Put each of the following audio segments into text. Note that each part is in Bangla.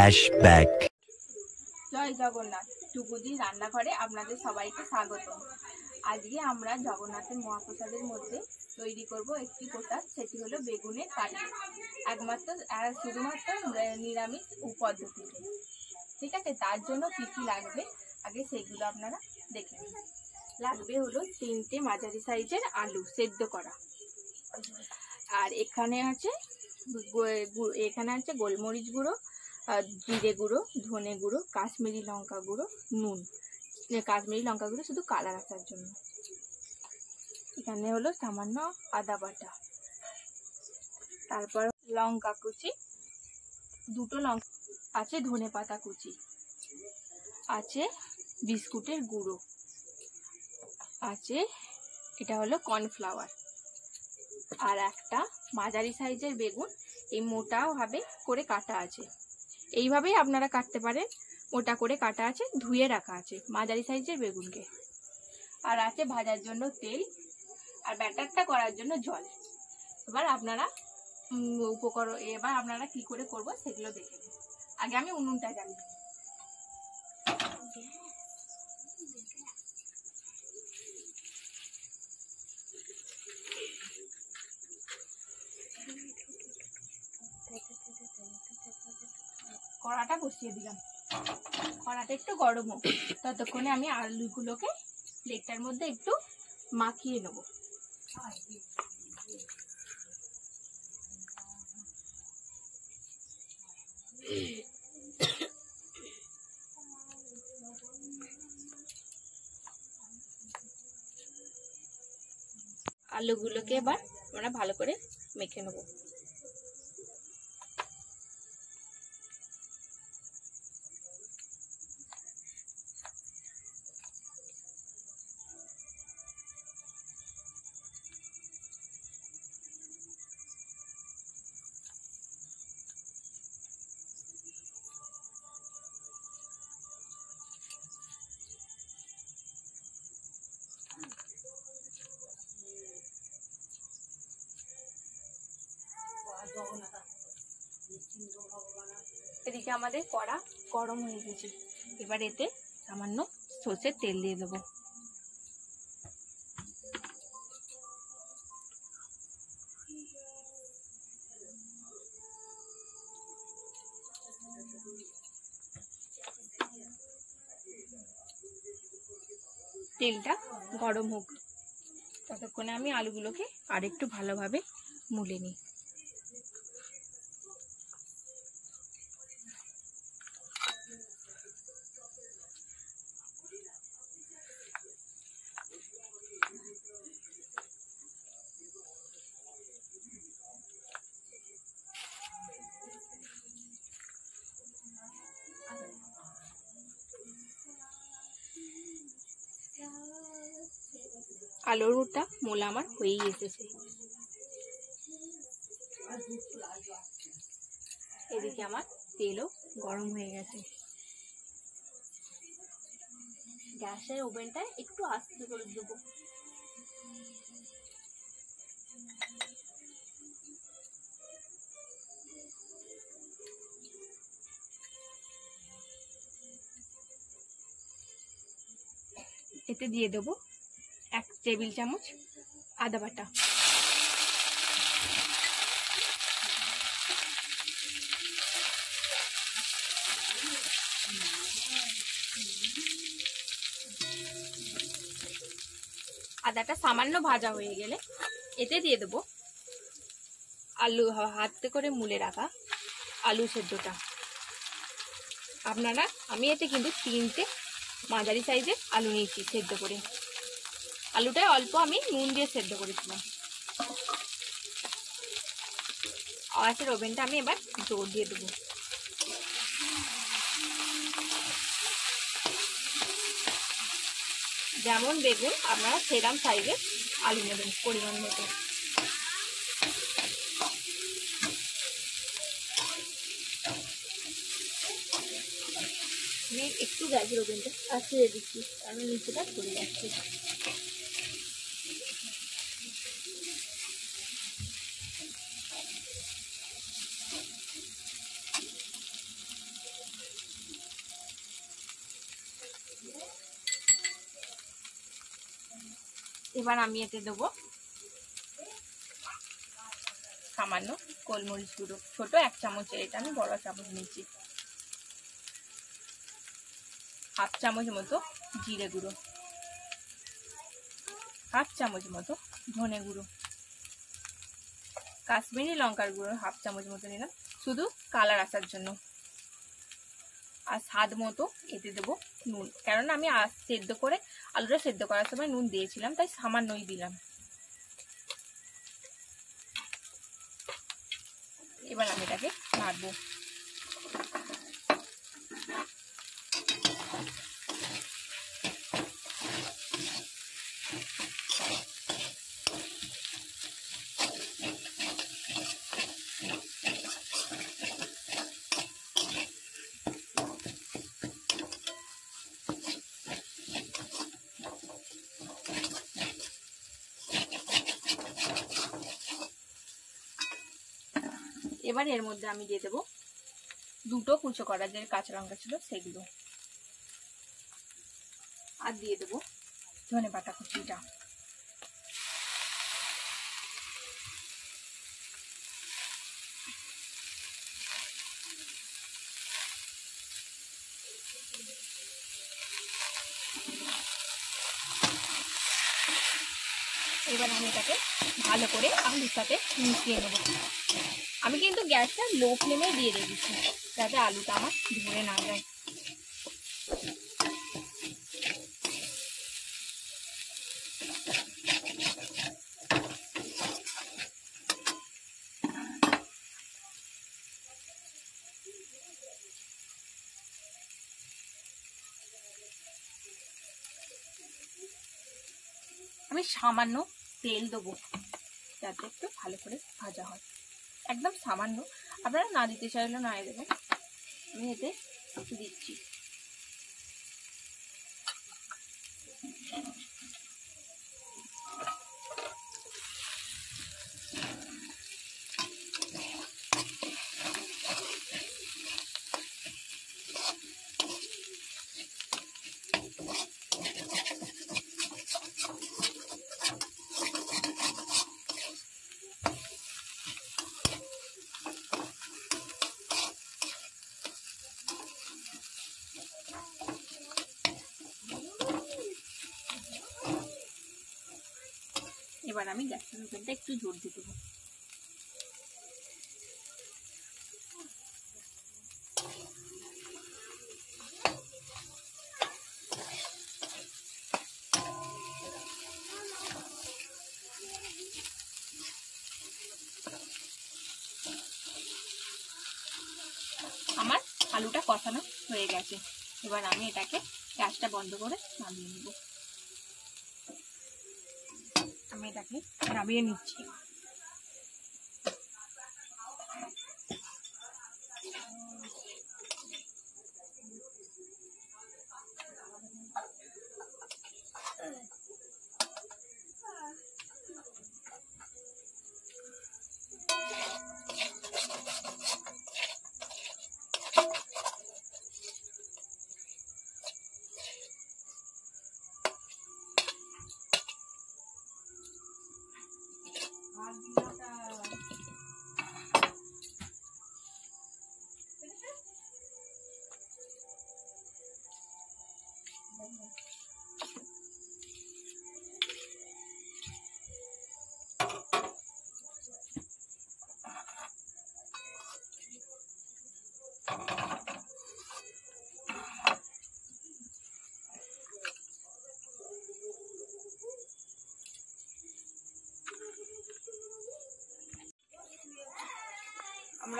Flashback. জয় জগন্নাথ, টুকুজি রান্নাঘরে আপনাদের সবাইকে স্বাগত। আজকে আমরা জগন্নাথের মহাপ্রসাদের মধ্যে তৈরি করব একটি প্রসাদ, সেটি হলো বেগুনের কারি। একমাত্র শুধুমাত্র নিরামিষ পদ্ধতিতে ঠিক আছে? তার জন্য কী কী লাগবে? আগে সেগুলো আপনারা দেখে নিন। লাগবে হলো তিনটে মাঝারি সাইজের আলু সেদ্ধ করা। আর এখানে আছে এখানে আছে গোলমরিচ গুঁড়ো জিরে গুঁড়ো, ধনে গুঁড়ো, কাশ্মীরি লঙ্কা গুঁড়ো, নুন। কাশ্মীরি লঙ্কা গুঁড়ো শুধু কালার আসার জন্য। এখানে হলো সামান্য আদা বাটা। তারপর লঙ্কা কুচি। দুটো লঙ্কা আছে, ধনে পাতা কুচি। আছে বিস্কুটের গুঁড়ো। আছে, এটা হলো কর্নফ্লাওয়ার আর একটা মাঝারি সাইজের বেগুন, এই মোটা ভাবে করে কাটা আছে। এইভাবেই আপনারা কাটতে পারেন। মোটা করে কাটা আছে, ধুয়ে রাখা আছে মাঝারি সাইজের বেগুনকে। আর আছে ভাজার জন্য তেল আর ব্যাটারটা করার জন্য জল। এবার আপনারা উপকরণ, এবার আপনারা কি করে করব সেগুলো দেখে আগে আমি উনুনটা জ্বালিয়ে বসিয়ে দিলাম। কড়াটা একটু গরম হোক। ততক্ষণে আমি আলুগুলোকে প্লেটটার মধ্যে একটু মাখিয়ে নেব। আলুগুলোকে এবার আমরা ভালো করে মেখে নেব। এদিকে আমাদের কড়া গরম হয়ে গেছে। এবার এতে সামান্য সর্ষের তেল দিয়ে দেবো। তেলটা গরম হোক। ততক্ষণে আমি আলুগুলোকে আরেকটু ভালোভাবে মুলে নিই। আলুরটা মোলা আমার হয়েই এসেছে। এদিকে আমার তেলও গরম হয়ে গেছে। গ্যাসের ওভেনটা একটু আস্তে করে দেবো এতে দিয়ে দেবো টেবিল চামচ, আদা বাটা। আদাটা সামান্য ভাজা হয়ে গেলে এতে দিয়ে দেবো আলু হাতে করে মুলে রাখা আলু সেদ্ধটা। আপনারা, আমি এতে কিন্তু তিনটে মাঝারি সাইজের আলু নিয়েছি সেদ্ধ করে। আলুটা অল্প আমি নুন দিয়ে সেদ্ধ করেছিলাম। আওয়াজের ওভেনটা আমি এবার জোর দিয়ে দেবো। যেমন বেগুন আপনারা সেরাম সাইজের আলু নেবেন পরিমাণ মতো। একটু গ্যাসের ওভেনটা আছিয়ে দিচ্ছি আমি নিচেটা করে যাচ্ছে। এবার আমি এতে দেবো সামান্য গোলমরিচ গুঁড়ো। ছোট এক চামচের এটা আমি বড় চামচ নিচ্ছি হাফ চামচ মতো জিরে গুঁড়ো। হাফ চামচ মতো ধনে গুঁড়ো। কাশ্মীরি লঙ্কার গুঁড়ো হাফ চামচ মতো নিলাম। শুধু কালার আসার জন্য। আর স্বাদ মতো এতে দেবো নুন। কেননা আমি সেদ্ধ করে আলুটা সেদ্ধ করার সময় নুন দিয়েছিলাম তাই সামান্যই দিলাম। এবার আমি এটাকে নাড়বো। এবার এর মধ্যে আমি দিয়ে দেবো দুটো কুচো করা যে কাঁচা লঙ্কা ছিল সেগুলো। আর দিয়ে দেবো ধনে পাতা কুচিটা। এবার আমি এটাকে ভালো করে আলুর সাথে মিশিয়ে নেব। আমি কিন্তু গ্যাসটা লো ফ্লেমে দিয়ে রেখেছি, যাতে আলুটা আমার ধরে না যায়। আমি সামান্য তেল দেবো, যাতে একটু ভালো করে ভাজা হয়। একদম সামান্য। আপনারা না দিতে চাইলে না দেবেন। আমি এতে দিচ্ছি। এবার আমি গ্যাসের ওভেনটা একটু জোর দিয়ে দেবো। আলুটা কষানো হয়ে গেছে। এবার আমি এটাকে গ্যাসটা বন্ধ করে নামিয়ে নেব। আমি এটাকে নামিয়ে নিচ্ছি।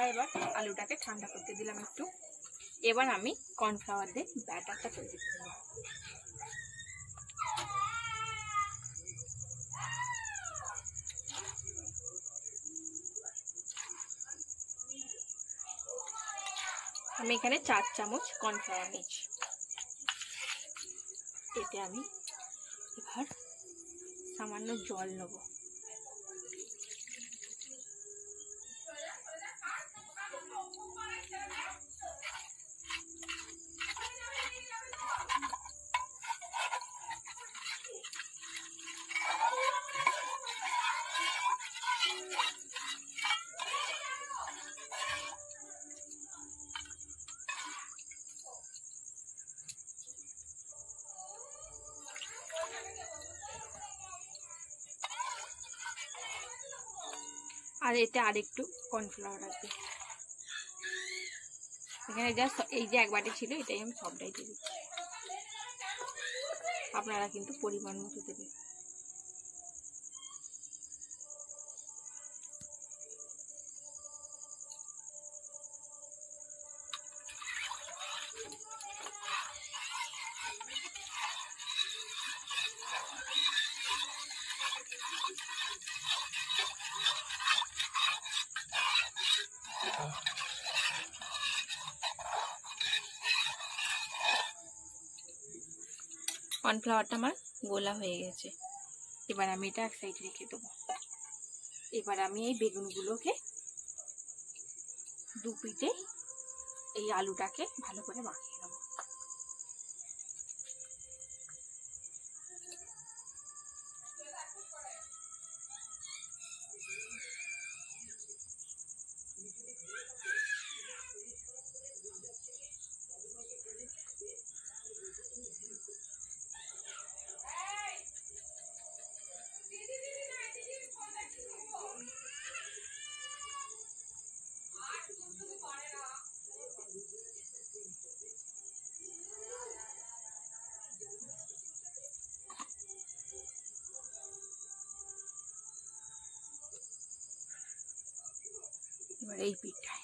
আমরা এবার আলুটাকে ঠান্ডা করতে দিলাম একটু। এবার আমি কর্নফ্লাওয়ার দিয়ে ব্যাটারটা তৈরি করব আমি এখানে চার চামচ কর্নফ্লাওয়ার নিচ্ছি এতে আমি এবার সামান্য জল নেব। আর এতে আর একটু কর্নফ্লাওয়ার আছে। এখানে জাস্ট এই যে এক বাটি ছিল, এটাই আমি সবটাই দিয়ে দিচ্ছি। আপনারা কিন্তু পরিমাণ মতো দেবেন। কর্নফ্লাওয়ারটা আমার গোলা হয়ে গেছে। এবার আমি এটা এক সাইড রেখে দেবো। এবার আমি এই বেগুনগুলোকে দু পিঠে এই আলুটাকে ভালো করে মাখিয়ে এই পিঠটায়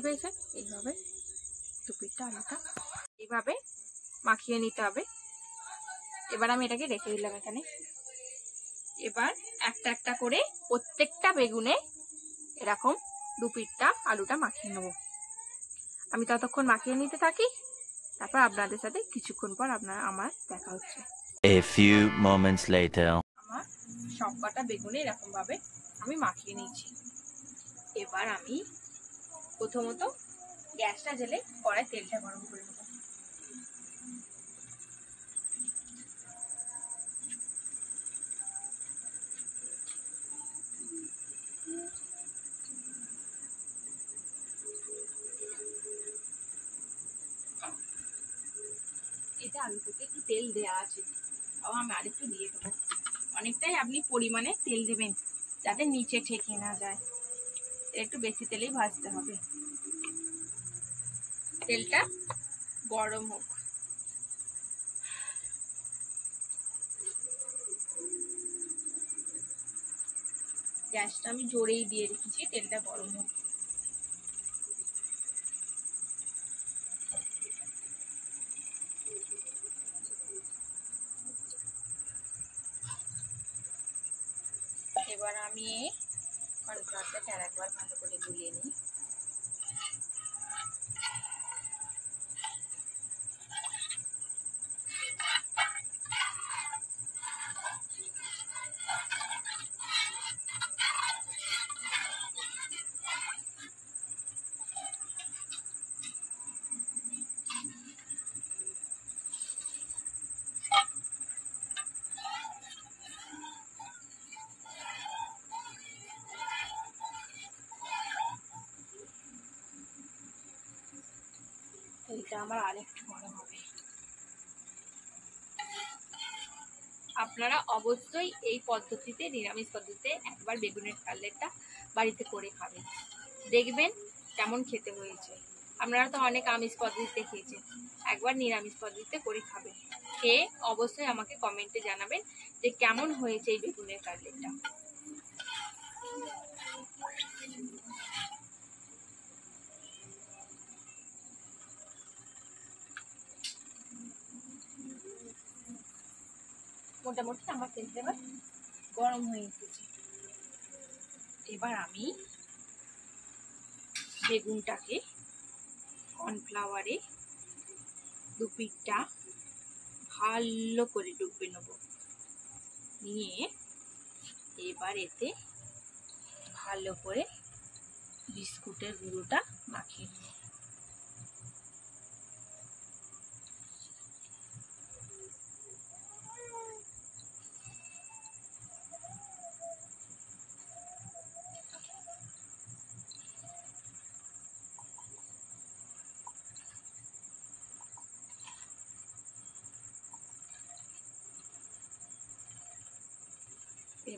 দেখতে পেয়েছেন এইভাবে দু পিঠটা আলুটা এইভাবে মাখিয়ে নিতে হবে। এবার আমি এটাকে রেখে দিলাম এখানে। এবার একটা একটা করে প্রত্যেকটা বেগুনে এরকম দু পিঠটা আলুটা মাখিয়ে নেব। আমি ততক্ষণ মাখিয়ে নিতে থাকি তারপর আপনাদের সাথে কিছুক্ষণ পর আপনারা আমার দেখা হচ্ছে। A few moments later. আমার সব কটা বেগুনে এরকম ভাবে আমি মাখিয়ে নিয়েছি। এবার আমি প্রথমত গ্যাসটা জেলে কড়াই তেলটা গরম করে নেব। এটা আলু থেকে একটু তেল দেওয়া আছে। তাও আমি আরেকটু দিয়ে দেবো। অনেকটাই আপনি পরিমাণে তেল দেবেন, যাতে নিচে ঠেকে না যায়। একটু বেশি তেলেই ভাজতে হবে। তেলটা গরম হোক। গ্যাসটা আমি জোরেই দিয়ে রেখেছি, তেলটা গরম হোক। আমার আরেকটু গরম হবে। আপনারা অবশ্যই এই পদ্ধতিতে, নিরামিষ পদ্ধতিতে একবার বেগুনের কাটলেটটা বাড়িতে করে খাবেন। দেখবেন কেমন খেতে হয়েছে। আপনারা তো অনেক আমিষ পদ্ধতিতে খেয়েছেন। একবার নিরামিষ পদ্ধতিতে করে খাবেন। খেয়ে অবশ্যই আমাকে কমেন্টে জানাবেন যে কেমন হয়েছে এই বেগুনের কাটলেটটা মোটামুটি আমার তেলটা এবার গরম হয়ে এসেছে। এবার আমি বেগুনটাকে কর্নফ্লাওয়ারে দু পিঠটা ভালো করে ডুবে নেব। নিয়ে এবার এতে ভালো করে বিস্কুটের গুঁড়োটা মাখিয়ে নেব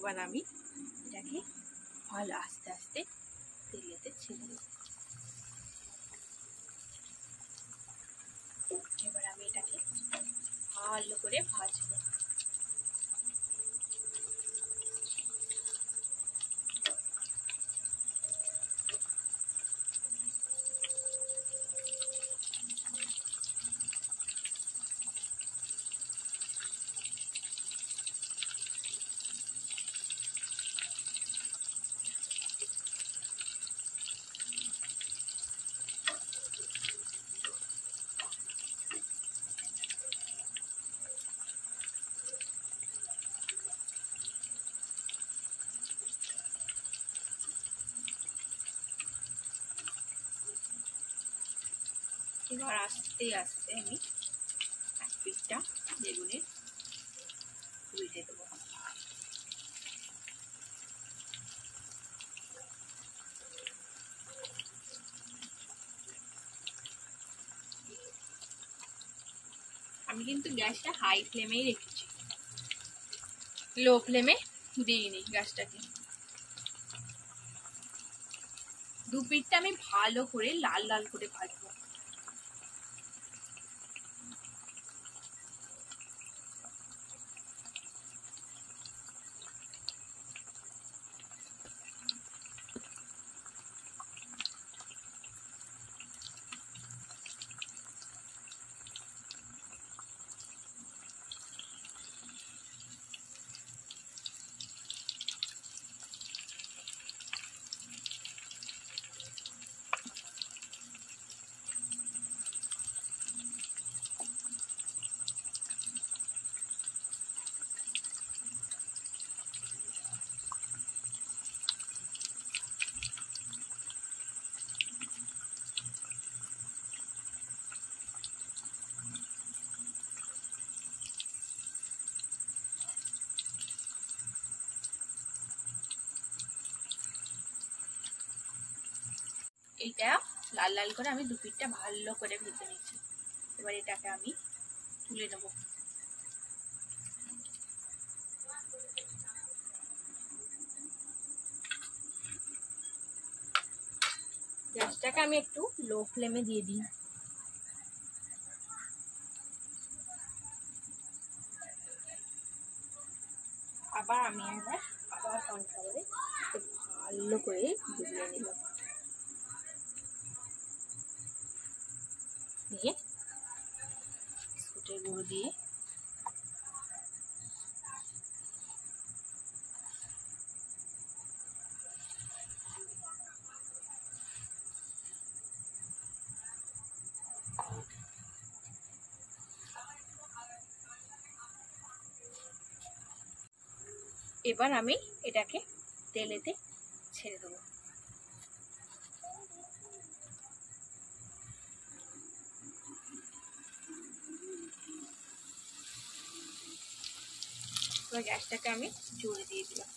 এবার আমি এটাকে ভালো আস্তে আস্তে তেলেতে ছেড়ে দেব। এবার আমি এটাকে ভালো করে ভাজবো এবার আস্তে আস্তে আমি এক পিঠটা বেগুনের উল্টে দেবো। আমি কিন্তু গ্যাসটা হাই ফ্লেমেই রেখেছি। লো ফ্লেমে দিইনি গ্যাসটাকে। দু পিঠটা আমি ভালো করে লাল লাল করে ভাজবো। এইটা লাল লাল করে আমি দু পিঠটা ভালো করে ভেজে নিচ্ছি। এবার এটাকে আমি তুলে নেব। গ্যাসটাকে আমি একটু লো ফ্লেমে দিয়ে দিই। আবার আমি একবার আবার কর্নফ্লাওয়ারে ভালো করে ডুবিয়ে নিলাম। নিয়ে বিস্কুটের গুঁড়ো দিয়ে এবার আমি এটাকে তেলেতে ছেড়ে দেবো। এবার গ্যাসটাকে আমি জোরে দিয়ে দিলাম।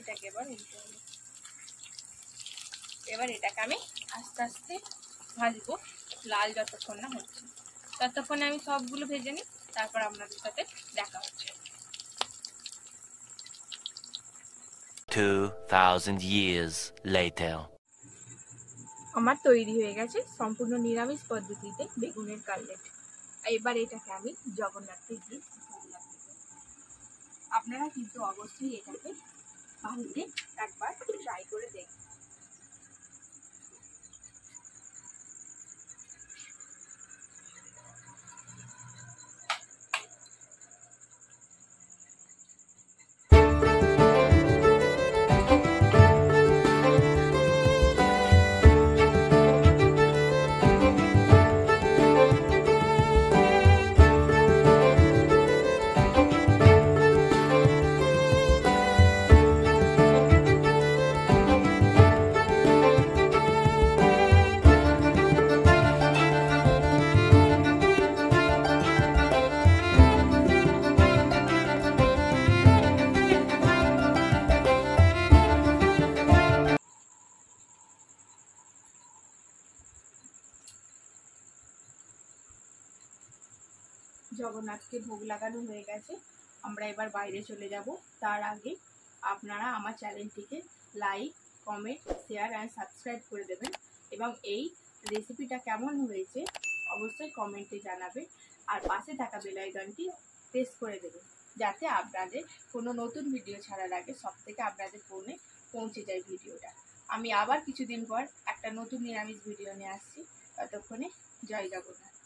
এটাকে এবার উল্টে এবার এটাকে আমি আস্তে আস্তে ভাজবো। লাল যতক্ষণ না হচ্ছে। ততক্ষণে আমি সবগুলো ভেজে নিই তারপর আপনাদের সাথে দেখা হচ্ছে। 2,000 years later. আমার তৈরি হয়ে গেছে সম্পূর্ণ নিরামিষ পদ্ধতিতে বেগুনের কাটলেট এবার এটাকে আমি জগন্নাথকে দিয়ে। আপনারা কিন্তু অবশ্যই এটাকে বাড়িতে একবার ট্রাই করে দেখবেন। জগন্নাথকে ভোগ লাগানো হয়ে গেছে। আমরা এবার বাইরে চলে যাব। তার আগে আপনারা আমার চ্যানেলটিকে like, comment, share and subscribe করে দেবেন এবং এই রেসিপিটা কেমন হয়েছে অবশ্যই কমেন্টে জানাবেন আর পাশে থাকা বেল আইকনটি প্রেস করে দেবেন যাতে আপনাদের কোনো নতুন ভিডিও ছাড়ার আগে সব থেকে আপনাদের ফোনে পৌঁছে যায় ভিডিওটা আমি আবার কিছুদিন পর একটা নতুন নিরামিষ ভিডিও নিয়ে আসছি। ততক্ষণে জয় জগন্নাথ।